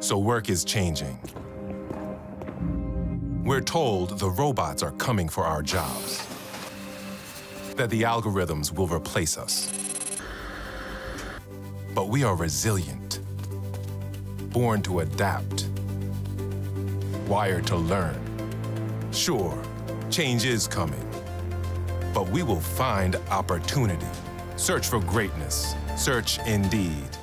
So work is changing. We're told the robots are coming for our jobs, that the algorithms will replace us. But we are resilient, born to adapt, wired to learn. Sure, change is coming, but we will find opportunity. Search for greatness. Search indeed.